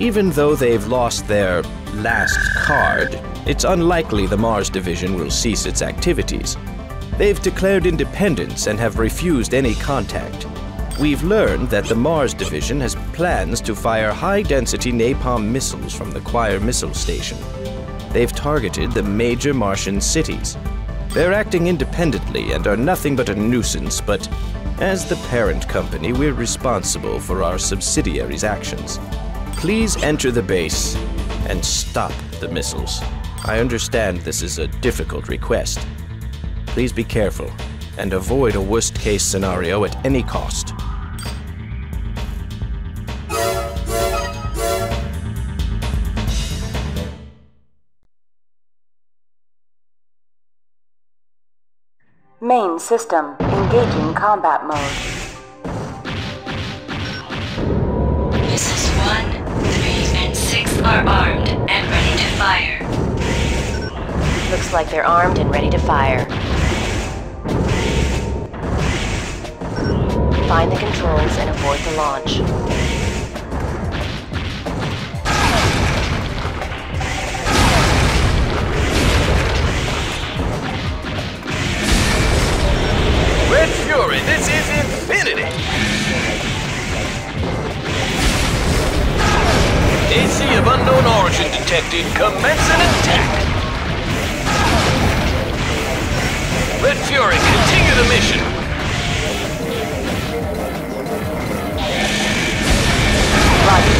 Even though they've lost their last card, it's unlikely the Mars Division will cease its activities. They've declared independence and have refused any contact. We've learned that the Mars Division has plans to fire high-density napalm missiles from the Quire Missile Station. They've targeted the major Martian cities. They're acting independently and are nothing but a nuisance, but as the parent company, we're responsible for our subsidiaries' actions. Please enter the base and stop the missiles. I understand this is a difficult request. Please be careful and avoid a worst-case scenario at any cost. Main system engaging combat mode. Like they're armed and ready to fire. Find the controls and abort the launch. Red Fury, this is Infinity! AC of unknown origin detected. Commence an attack! Red Fury, continue the mission! Roger.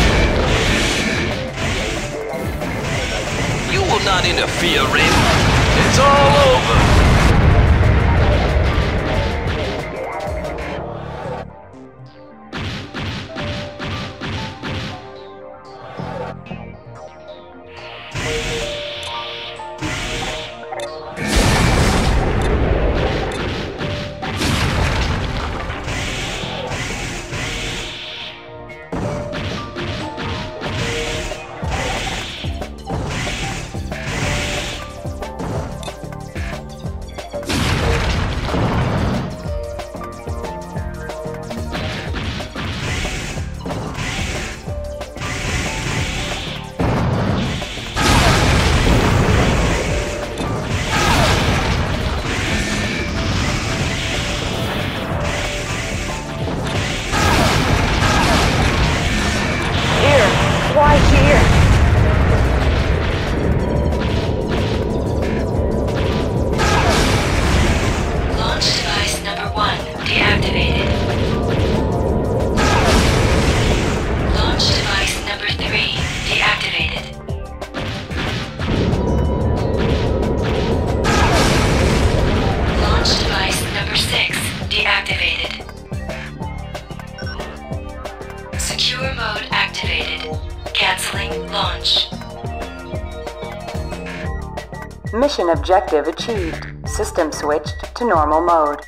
You will not interfere, Red. It's all over! Secure mode activated. Canceling launch. Mission objective achieved. System switched to normal mode.